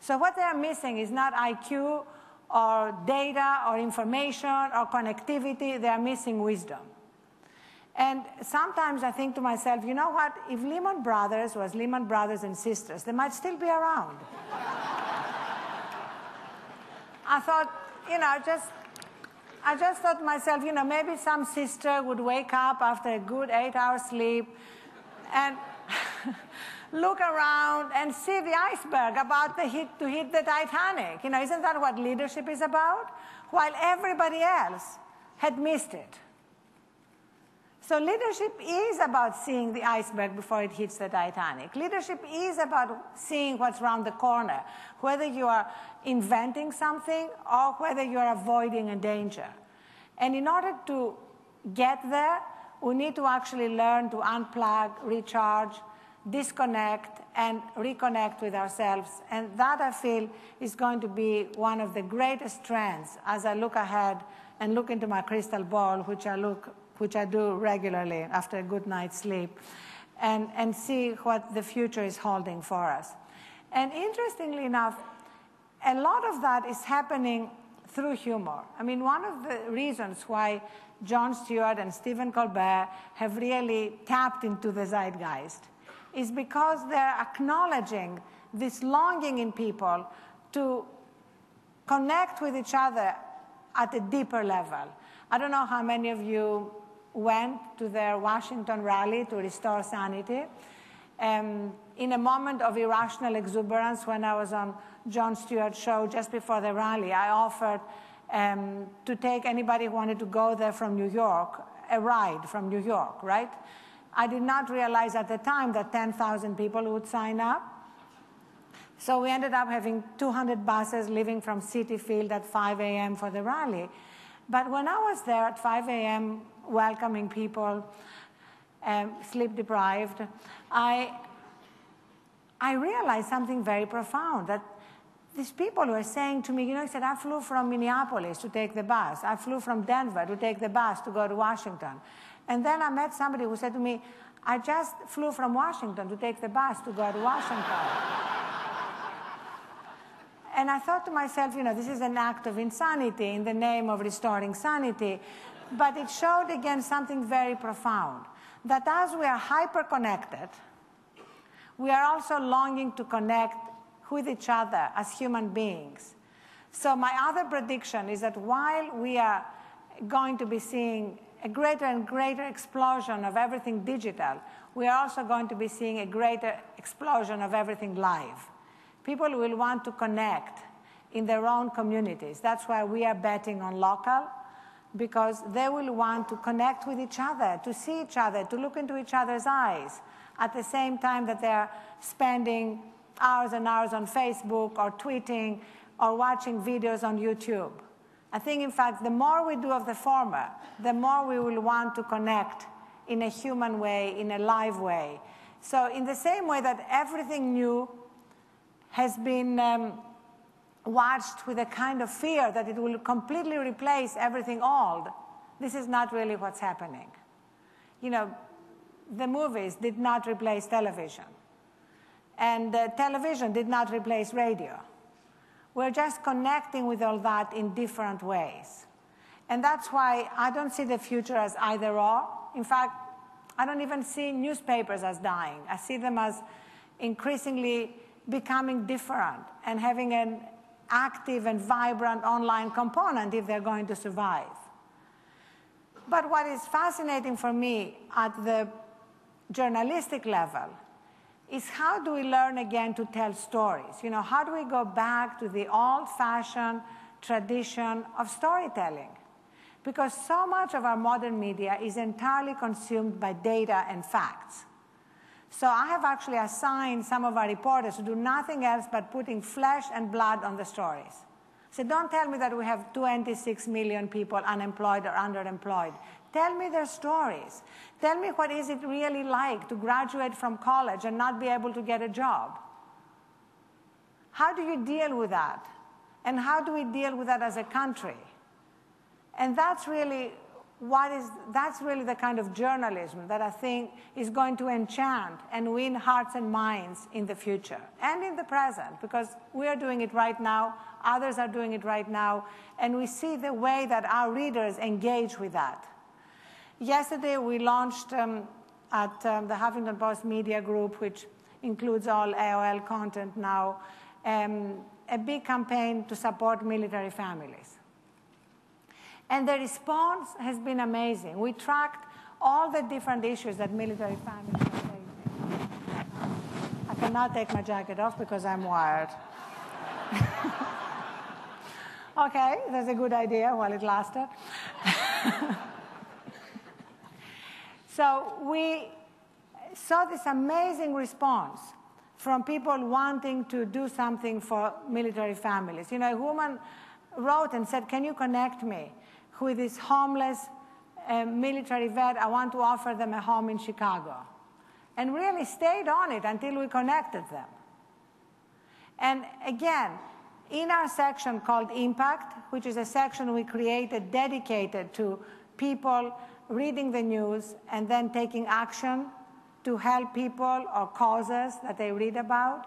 [SPEAKER 5] So what they're missing is not IQ or data or information or connectivity, they're missing wisdom. And sometimes I think to myself, you know what? If Lehman Brothers was Lehman Brothers and Sisters, they might still be around. I thought, you know, just I just thought myself, you know, maybe some sister would wake up after a good eight hour sleep and look around and see the iceberg about to hit, to hit the Titanic. You know, isn't that what leadership is about? While everybody else had missed it. So leadership is about seeing the iceberg before it hits the Titanic. Leadership is about seeing what's around the corner, whether you are inventing something or whether you are avoiding a danger. And in order to get there, we need to actually learn to unplug, recharge, disconnect and reconnect with ourselves. And that, I feel, is going to be one of the greatest trends as I look ahead and look into my crystal ball, which I, look, which I do regularly after a good night's sleep, and, and see what the future is holding for us. And interestingly enough, a lot of that is happening through humor. I mean, one of the reasons why Jon Stewart and Stephen Colbert have really tapped into the zeitgeist is because they're acknowledging this longing in people to connect with each other at a deeper level. I don't know how many of you went to their Washington rally to restore sanity. Um, in a moment of irrational exuberance, when I was on Jon Stewart's show just before the rally, I offered um, to take anybody who wanted to go there from New York a ride from New York, right? I did not realize at the time that 10,000 people would sign up. So we ended up having 200 buses leaving from Citi Field at 5 a.m. for the rally. But when I was there at 5 a.m., welcoming people, um, sleep deprived, I, I realized something very profound that these people were saying to me, you know, he said, I flew from Minneapolis to take the bus. I flew from Denver to take the bus to go to Washington. And then I met somebody who said to me, I just flew from Washington to take the bus to go to Washington. and I thought to myself, you know, this is an act of insanity in the name of restoring sanity. But it showed again something very profound that as we are hyper connected, we are also longing to connect with each other as human beings. So, my other prediction is that while we are going to be seeing a greater and greater explosion of everything digital, we are also going to be seeing a greater explosion of everything live. People will want to connect in their own communities. That's why we are betting on local, because they will want to connect with each other, to see each other, to look into each other's eyes, at the same time that they're spending hours and hours on Facebook or tweeting or watching videos on YouTube. I think, in fact, the more we do of the former, the more we will want to connect in a human way, in a live way. So, in the same way that everything new has been um, watched with a kind of fear that it will completely replace everything old, this is not really what's happening. You know, the movies did not replace television, and uh, television did not replace radio. We're just connecting with all that in different ways. And that's why I don't see the future as either or. In fact, I don't even see newspapers as dying. I see them as increasingly becoming different and having an active and vibrant online component if they're going to survive. But what is fascinating for me at the journalistic level is how do we learn again to tell stories? You know, how do we go back to the old fashioned tradition of storytelling? Because so much of our modern media is entirely consumed by data and facts. So I have actually assigned some of our reporters to do nothing else but putting flesh and blood on the stories. So don't tell me that we have 26 million people unemployed or underemployed. Tell me their stories. Tell me what is it really like to graduate from college and not be able to get a job. How do you deal with that? And how do we deal with that as a country? And that's really what is that's really the kind of journalism that I think is going to enchant and win hearts and minds in the future and in the present because we are doing it right now, others are doing it right now, and we see the way that our readers engage with that. Yesterday we launched um, at um, the Huffington Post Media Group, which includes all AOL content now, um, a big campaign to support military families. And the response has been amazing. We tracked all the different issues that military families are facing. I cannot take my jacket off because I'm wired. okay, that's a good idea while it lasted. so we saw this amazing response from people wanting to do something for military families. You know, a woman wrote and said, Can you connect me? with this homeless uh, military vet. I want to offer them a home in Chicago. And really stayed on it until we connected them. And again, in our section called Impact, which is a section we created dedicated to people reading the news and then taking action to help people or causes that they read about,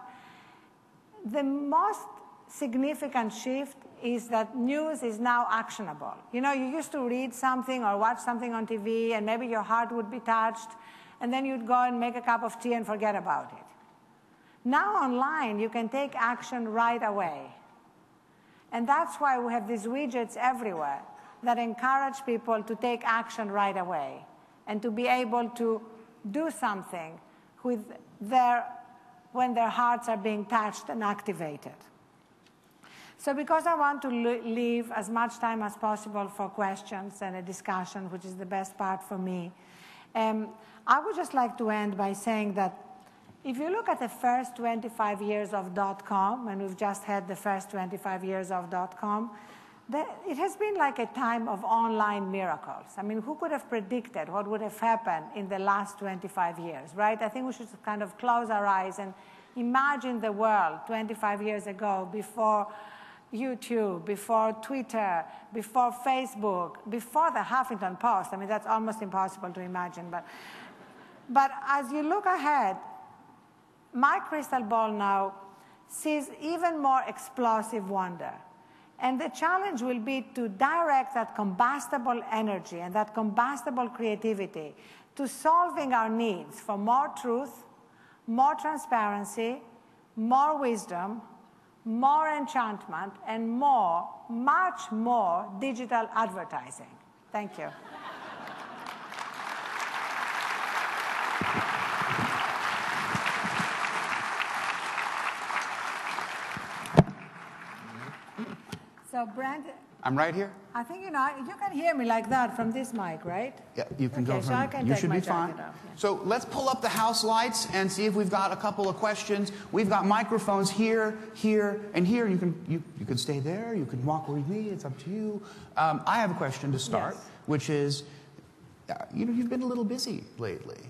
[SPEAKER 5] the most significant shift is that news is now actionable. You know, you used to read something or watch something on TV, and maybe your heart would be touched, and then you'd go and make a cup of tea and forget about it. Now, online, you can take action right away. And that's why we have these widgets everywhere that encourage people to take action right away and to be able to do something with their, when their hearts are being touched and activated. So because I want to leave as much time as possible for questions and a discussion, which is the best part for me, um, I would just like to end by saying that if you look at the first 25 years of dot-com, and we've just had the first 25 years of dot-com, it has been like a time of online miracles. I mean, who could have predicted what would have happened in the last 25 years, right? I think we should kind of close our eyes and imagine the world 25 years ago before YouTube, before Twitter, before Facebook, before the Huffington Post. I mean, that's almost impossible to imagine. But, but as you look ahead, my crystal ball now sees even more explosive wonder. And the challenge will be to direct that combustible energy and that combustible creativity to solving our needs for more truth, more transparency, more wisdom, more enchantment, and more, much more digital advertising. Thank you. So, Brent,
[SPEAKER 2] I'm right here?
[SPEAKER 5] I think, you know, you can hear me like that from this mic, right?
[SPEAKER 2] Yeah, you can
[SPEAKER 5] okay,
[SPEAKER 2] go from,
[SPEAKER 5] so I can
[SPEAKER 2] you should be fine.
[SPEAKER 5] Off, yeah.
[SPEAKER 2] So let's pull up the house lights and see if we've got a couple of questions. We've got microphones here, here, and here. You can, you, you can stay there. You can walk with me. It's up to you. Um, I have a question to start,
[SPEAKER 5] yes.
[SPEAKER 2] which is, uh, you know, you've been a little busy lately.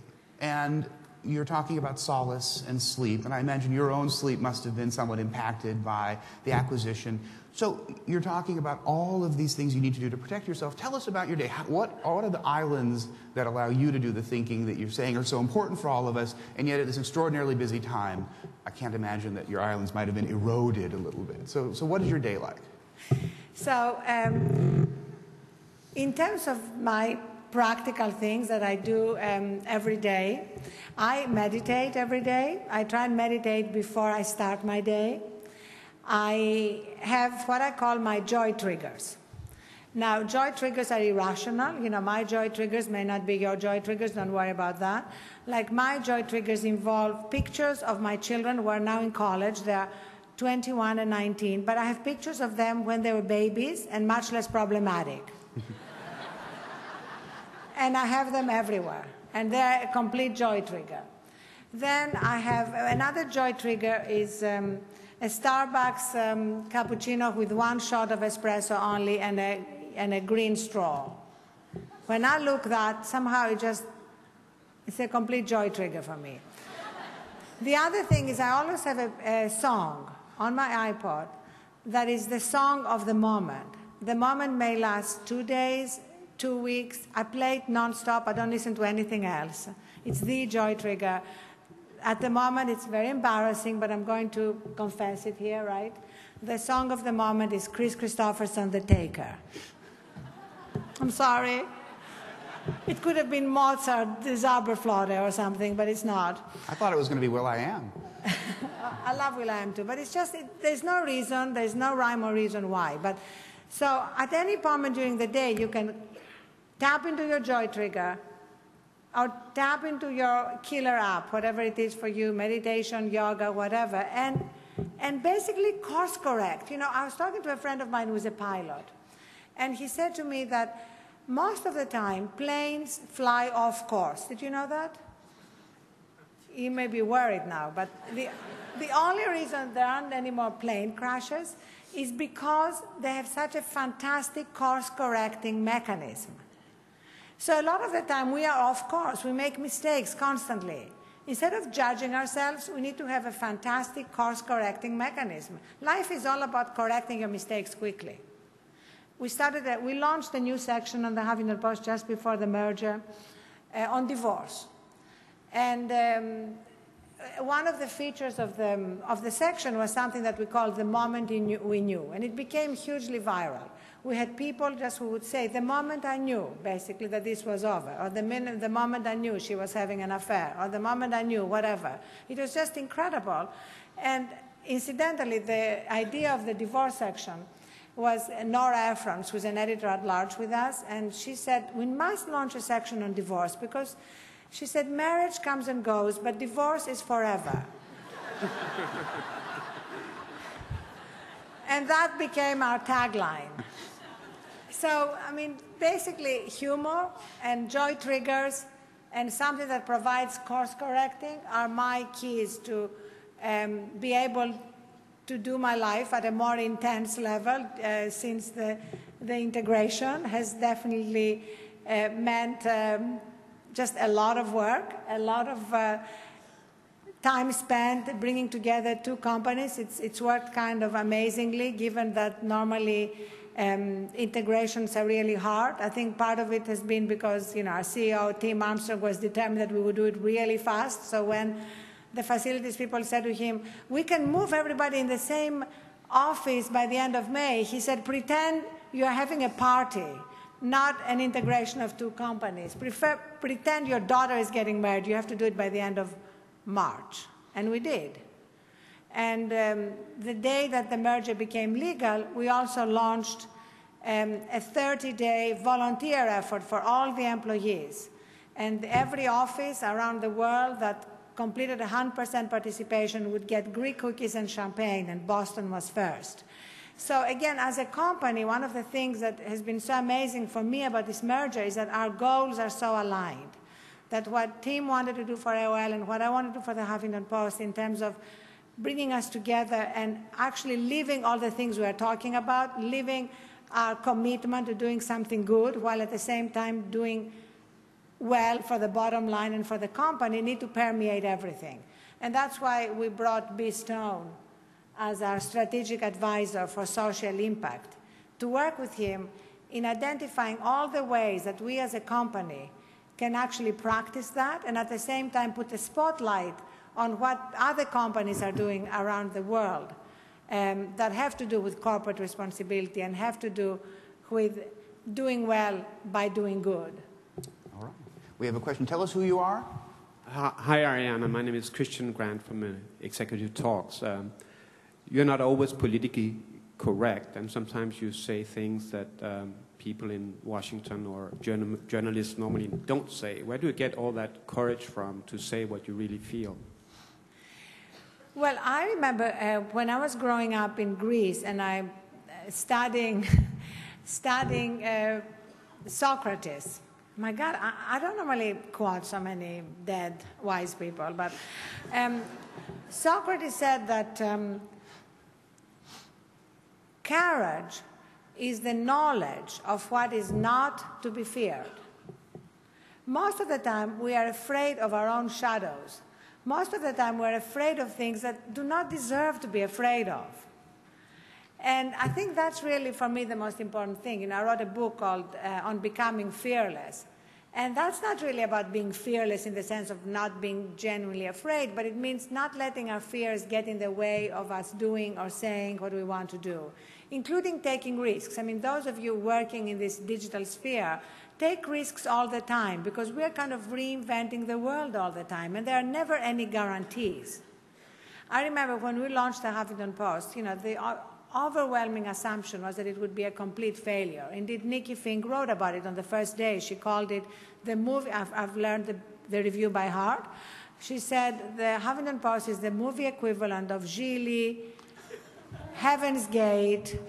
[SPEAKER 2] And you're talking about solace and sleep, and I imagine your own sleep must have been somewhat impacted by the acquisition. So you're talking about all of these things you need to do to protect yourself. Tell us about your day. What, what are the islands that allow you to do the thinking that you're saying are so important for all of us, and yet at this extraordinarily busy time, I can't imagine that your islands might have been eroded a little bit. So, so what is your day like?
[SPEAKER 5] So, um, in terms of my practical things that I do um, every day, I meditate every day. I try and meditate before I start my day. I have what I call my joy triggers. Now, joy triggers are irrational. You know, my joy triggers may not be your joy triggers, don't worry about that. Like, my joy triggers involve pictures of my children who are now in college. They're 21 and 19, but I have pictures of them when they were babies and much less problematic. and I have them everywhere, and they're a complete joy trigger. Then I have another joy trigger is um, a Starbucks um, cappuccino with one shot of espresso only and a, and a green straw. When I look that, somehow it just, it's a complete joy trigger for me. the other thing is I always have a, a song on my iPod that is the song of the moment. The moment may last two days, two weeks. I play it nonstop. I don't listen to anything else. It's the joy trigger at the moment, it's very embarrassing, but I'm going to confess it here, right? The song of the moment is Kris Kristofferson, The Taker. I'm sorry. It could have been Mozart, the Zauberflöte or something, but it's not.
[SPEAKER 2] I thought it was going to be will.i.am.
[SPEAKER 5] I Am. I love will.i.am too, but it's just, it, there's no reason, there's no rhyme or reason why. But so at any moment during the day, you can tap into your joy trigger, or tap into your killer app, whatever it is for you, meditation, yoga, whatever, and, and basically course correct. You know, I was talking to a friend of mine who's a pilot, and he said to me that most of the time planes fly off course. Did you know that? You may be worried now, but the, the only reason there aren't any more plane crashes is because they have such a fantastic course correcting mechanism. So a lot of the time we are off course. We make mistakes constantly. Instead of judging ourselves, we need to have a fantastic course correcting mechanism. Life is all about correcting your mistakes quickly. We started, we launched a new section on the Huffington Post just before the merger uh, on divorce. And um, one of the features of the, of the section was something that we called the moment we knew. And it became hugely viral we had people just who would say, the moment I knew, basically, that this was over, or the, minute, the moment I knew she was having an affair, or the moment I knew, whatever. It was just incredible. And incidentally, the idea of the divorce section was Nora Ephron, who's an editor at large with us, and she said, we must launch a section on divorce because she said, marriage comes and goes, but divorce is forever. and that became our tagline. So, I mean, basically, humor and joy triggers and something that provides course correcting are my keys to um, be able to do my life at a more intense level uh, since the, the integration has definitely uh, meant um, just a lot of work, a lot of uh, time spent bringing together two companies. It's, it's worked kind of amazingly, given that normally um, integrations are really hard. I think part of it has been because you know our CEO Tim Armstrong was determined that we would do it really fast. So when the facilities people said to him, "We can move everybody in the same office by the end of May," he said, "Pretend you are having a party." Not an integration of two companies. Prefer, pretend your daughter is getting married. You have to do it by the end of March. And we did. And um, the day that the merger became legal, we also launched um, a 30-day volunteer effort for all the employees. And every office around the world that completed 100% participation would get Greek cookies and champagne, and Boston was first. So again, as a company, one of the things that has been so amazing for me about this merger is that our goals are so aligned. That what Tim wanted to do for AOL and what I wanted to do for the Huffington Post in terms of bringing us together and actually living all the things we are talking about, living our commitment to doing something good while at the same time doing well for the bottom line and for the company need to permeate everything. And that's why we brought Biz Stone as our strategic advisor for social impact to work with him in identifying all the ways that we as a company can actually practice that and at the same time put a spotlight on what other companies are doing around the world um, that have to do with corporate responsibility and have to do with doing well by doing good.
[SPEAKER 2] All right. We have a question. Tell us who you are.
[SPEAKER 6] Hi, Arianna. My name is Christian Grant from uh, Executive Talks. Um, you're not always politically correct, and sometimes you say things that um, people in Washington or journal journalists normally don't say. Where do you get all that courage from to say what you really feel?
[SPEAKER 5] Well, I remember uh, when I was growing up in Greece and I uh, studying, studying uh, Socrates. My God, I, I, don't normally quote so many dead wise people, but um, Socrates said that um, courage is the knowledge of what is not to be feared. Most of the time, we are afraid of our own shadows. Most of the time, we're afraid of things that do not deserve to be afraid of. And I think that's really, for me, the most important thing. You know, I wrote a book called uh, On Becoming Fearless. And that's not really about being fearless in the sense of not being genuinely afraid, but it means not letting our fears get in the way of us doing or saying what we want to do including taking risks. I mean, those of you working in this digital sphere, take risks all the time because we're kind of reinventing the world all the time, and there are never any guarantees. I remember when we launched the Huffington Post, you know, the overwhelming assumption was that it would be a complete failure. Indeed, Nikki Finke wrote about it on the first day. She called it the movie, I've, I've learned the, the review by heart. She said the Huffington Post is the movie equivalent of Gigli, Heaven's Gate,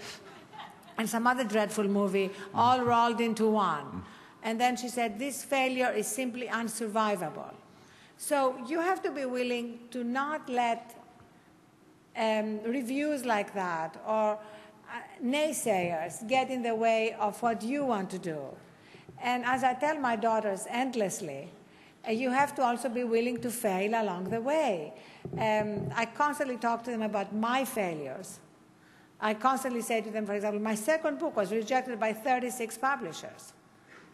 [SPEAKER 5] and some other dreadful movie, all rolled into one. And then she said, This failure is simply unsurvivable. So you have to be willing to not let um, reviews like that or uh, naysayers get in the way of what you want to do. And as I tell my daughters endlessly, uh, you have to also be willing to fail along the way. Um, I constantly talk to them about my failures. I constantly say to them, for example, my second book was rejected by 36 publishers.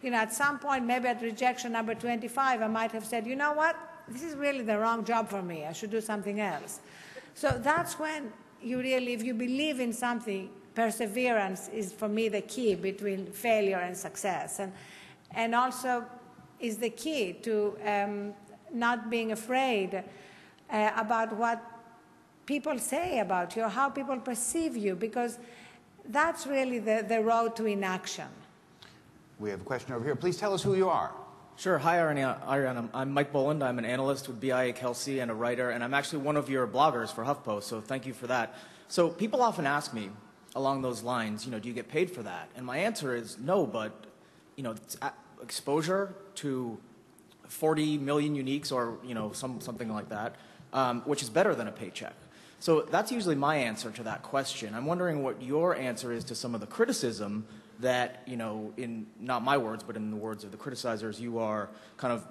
[SPEAKER 5] You know, at some point, maybe at rejection number 25, I might have said, you know what? This is really the wrong job for me. I should do something else. So that's when you really, if you believe in something, perseverance is for me the key between failure and success. And, and also is the key to um, not being afraid uh, about what people say about you, or how people perceive you, because that's really the, the road to inaction.
[SPEAKER 2] We have a question over here. Please tell us who you are.
[SPEAKER 7] Sure. Hi, Arianna. I'm Mike Boland. I'm an analyst with BIA Kelsey and a writer, and I'm actually one of your bloggers for HuffPost, so thank you for that. So people often ask me along those lines, you know, do you get paid for that? And my answer is no, but, you know, exposure to 40 million uniques or, you know, some, something like that, um, which is better than a paycheck. So that's usually my answer to that question. I'm wondering what your answer is to some of the criticism that, you know, in not my words, but in the words of the criticizers, you are kind of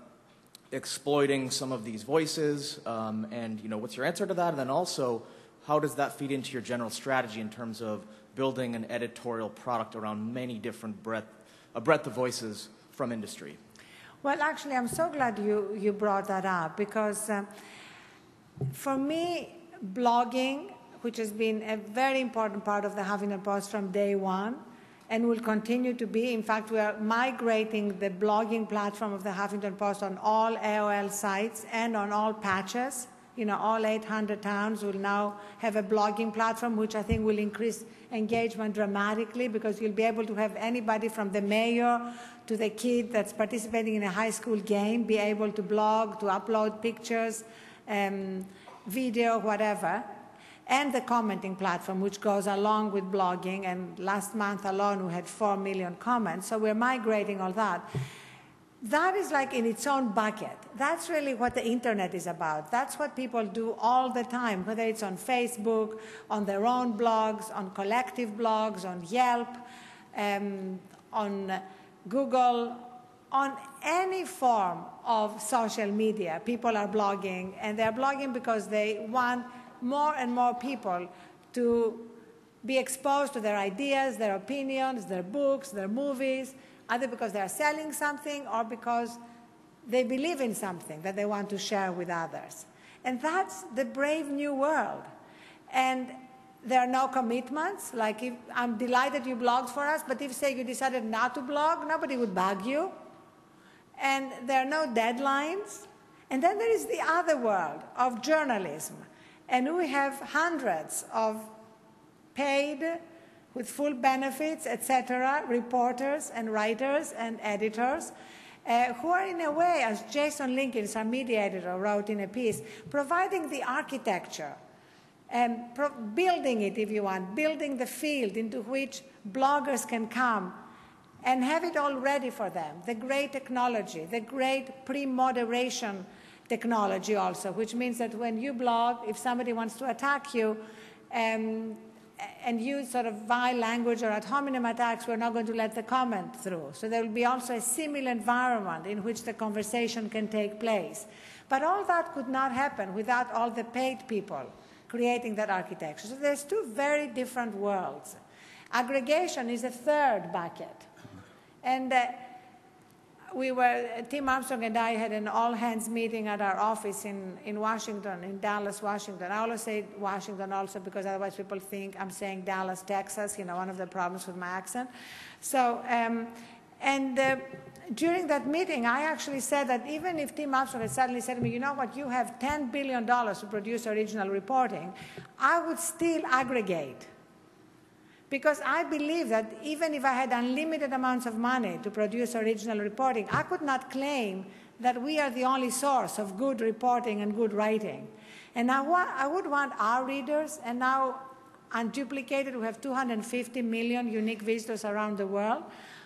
[SPEAKER 7] exploiting some of these voices. Um, and, you know, what's your answer to that? And then also, how does that feed into your general strategy in terms of building an editorial product around many different breadth, a breadth of voices from industry?
[SPEAKER 5] Well, actually, I'm so glad you, you brought that up because uh, for me, blogging, which has been a very important part of the Huffington Post from day one and will continue to be. In fact, we are migrating the blogging platform of the Huffington Post on all AOL sites and on all patches. You know, all 800 towns will now have a blogging platform, which I think will increase engagement dramatically because you'll be able to have anybody from the mayor to the kid that's participating in a high school game be able to blog, to upload pictures. Um, video, whatever, and the commenting platform, which goes along with blogging. And last month alone, we had 4 million comments. So we're migrating all that. That is like in its own bucket. That's really what the internet is about. That's what people do all the time, whether it's on Facebook, on their own blogs, on collective blogs, on Yelp, um, on Google, on any form of social media, people are blogging, and they're blogging because they want more and more people to be exposed to their ideas, their opinions, their books, their movies, either because they are selling something or because they believe in something that they want to share with others. And that's the brave new world. And there are no commitments. Like, if, I'm delighted you blogged for us, but if, say, you decided not to blog, nobody would bug you. And there are no deadlines. And then there is the other world of journalism. And we have hundreds of paid, with full benefits, etc., reporters and writers and editors. Uh, who are in a way, as Jason Linkins, our media editor, wrote in a piece, providing the architecture and building it, if you want, building the field into which bloggers can come and have it all ready for them. The great technology, the great pre-moderation technology also, which means that when you blog, if somebody wants to attack you, um, and use sort of vile language or ad hominem attacks, we're not going to let the comment through. So there will be also a similar environment in which the conversation can take place. But all that could not happen without all the paid people creating that architecture. So there's two very different worlds. Aggregation is a third bucket. And uh, we were, Tim Armstrong and I had an all hands meeting at our office in, in Washington, in Dulles, Washington. I always say Washington also because otherwise people think I'm saying Dallas, Texas, you know, one of the problems with my accent. So, um, and uh, during that meeting, I actually said that even if Tim Armstrong had suddenly said to me, you know what, you have $10 billion to produce original reporting, I would still aggregate because I believe that even if I had unlimited amounts of money to produce original reporting, I could not claim that we are the only source of good reporting and good writing. And I, wa- I would want our readers, and now unduplicated, we have 250 million unique visitors around the world.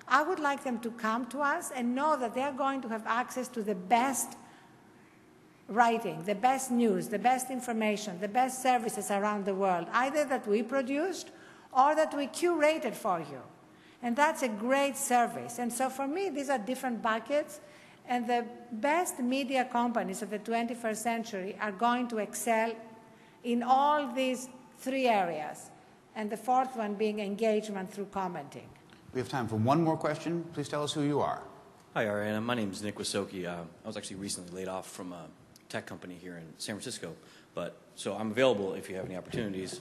[SPEAKER 5] I would like them to come to us and know that they're going to have access to the best writing, the best news, the best information, the best services around the world, either that we produced or that we curated for you. And that's a great service. And so for me, these are different buckets. And the best media companies of the 21st century are going to excel in all these three areas. And the fourth one being engagement through commenting.
[SPEAKER 2] We have time for one more question. Please tell us who you are.
[SPEAKER 8] Hi, Arianna. My name is Nick Wasoki. Uh, I was actually recently laid off from a tech company here in San Francisco. But so I'm available if you have any opportunities.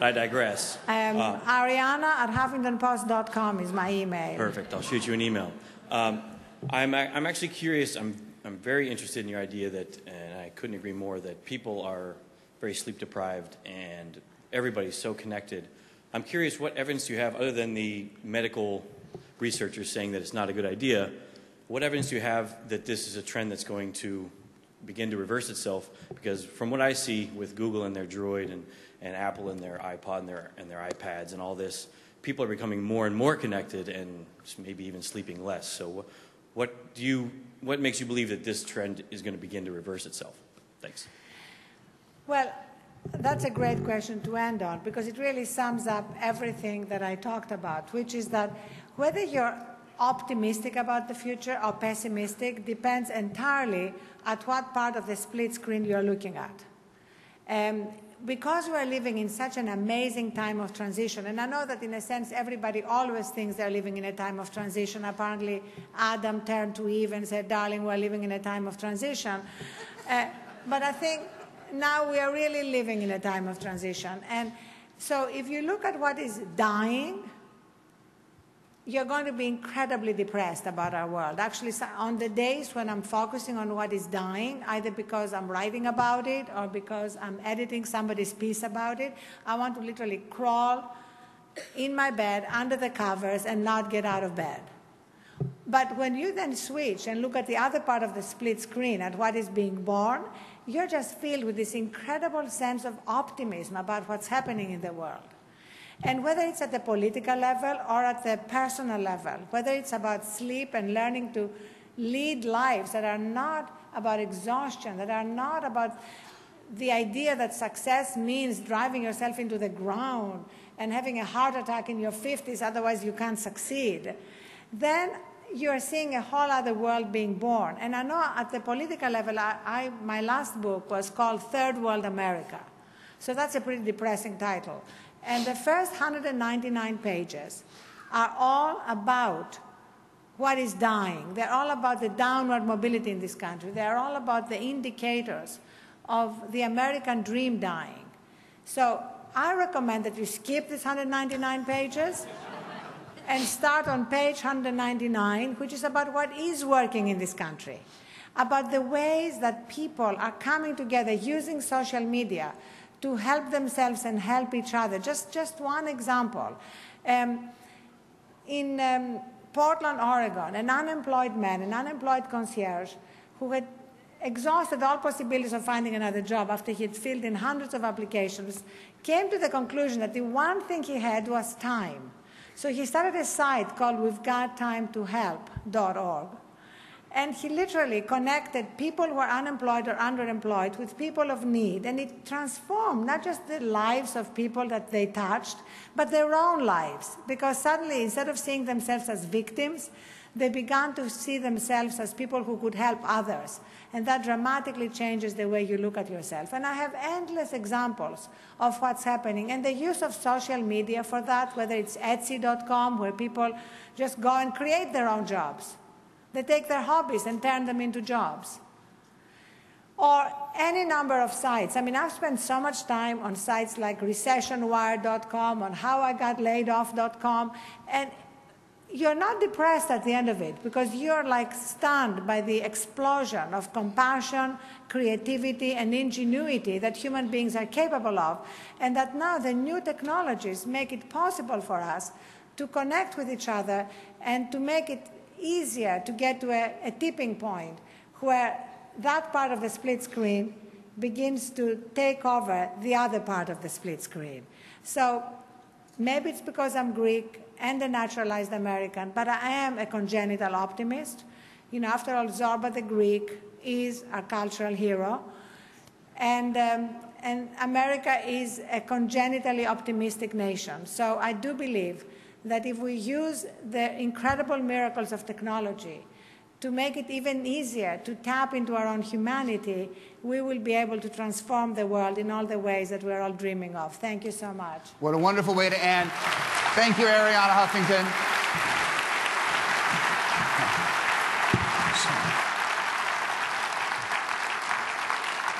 [SPEAKER 8] I digress.
[SPEAKER 5] Um, uh, Arianna at HuffingtonPost.com is my email.
[SPEAKER 8] Perfect. I'll shoot you an email. Um, I'm, I'm actually curious. I'm, I'm very interested in your idea that, and I couldn't agree more, that people are very sleep deprived and everybody's so connected. I'm curious what evidence do you have, other than the medical researchers saying that it's not a good idea, what evidence do you have that this is a trend that's going to begin to reverse itself? Because from what I see with Google and their Droid and and Apple and their iPod and their, and their iPads and all this, people are becoming more and more connected and maybe even sleeping less. So, what, do you, what makes you believe that this trend is going to begin to reverse itself? Thanks.
[SPEAKER 5] Well, that's a great question to end on because it really sums up everything that I talked about, which is that whether you're optimistic about the future or pessimistic depends entirely at what part of the split screen you're looking at. Um, because we're living in such an amazing time of transition, and I know that in a sense everybody always thinks they're living in a time of transition. Apparently, Adam turned to Eve and said, Darling, we're living in a time of transition. Uh, but I think now we are really living in a time of transition. And so if you look at what is dying, you're going to be incredibly depressed about our world. Actually, on the days when I'm focusing on what is dying, either because I'm writing about it or because I'm editing somebody's piece about it, I want to literally crawl in my bed under the covers and not get out of bed. But when you then switch and look at the other part of the split screen, at what is being born, you're just filled with this incredible sense of optimism about what's happening in the world. And whether it's at the political level or at the personal level, whether it's about sleep and learning to lead lives that are not about exhaustion, that are not about the idea that success means driving yourself into the ground and having a heart attack in your 50s, otherwise you can't succeed, then you're seeing a whole other world being born. And I know at the political level, I, I, my last book was called Third World America. So that's a pretty depressing title. And the first 199 pages are all about what is dying. They're all about the downward mobility in this country. They're all about the indicators of the American dream dying. So I recommend that you skip these 199 pages and start on page 199, which is about what is working in this country, about the ways that people are coming together using social media to help themselves and help each other. Just, just one example. Um, in um, Portland, Oregon, an unemployed man, an unemployed concierge, who had exhausted all possibilities of finding another job after he had filled in hundreds of applications, came to the conclusion that the one thing he had was time. So he started a site called We've Got Time to Help.org. And he literally connected people who are unemployed or underemployed with people of need. And it transformed not just the lives of people that they touched, but their own lives. Because suddenly, instead of seeing themselves as victims, they began to see themselves as people who could help others. And that dramatically changes the way you look at yourself. And I have endless examples of what's happening. And the use of social media for that, whether it's Etsy.com, where people just go and create their own jobs. They take their hobbies and turn them into jobs. Or any number of sites. I mean, I've spent so much time on sites like recessionwire.com, on howigotlayoff.com, and you're not depressed at the end of it because you're like stunned by the explosion of compassion, creativity, and ingenuity that human beings are capable of, and that now the new technologies make it possible for us to connect with each other and to make it easier to get to a, a tipping point where that part of the split screen begins to take over the other part of the split screen. So maybe it's because I'm Greek, and a naturalized American, but I am a congenital optimist. You know, after all, Zorba the Greek is a cultural hero, and, um, and America is a congenitally optimistic nation. So I do believe that if we use the incredible miracles of technology to make it even easier to tap into our own humanity, we will be able to transform the world in all the ways that we're all dreaming of. Thank you so much.
[SPEAKER 2] What a wonderful way to end. Thank you, Arianna Huffington.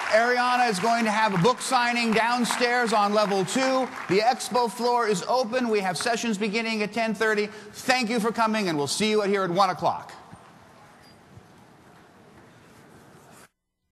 [SPEAKER 2] Arianna is going to have a book signing downstairs on level two. The expo floor is open. We have sessions beginning at 10:30. Thank you for coming, and we'll see you here at one o'clock.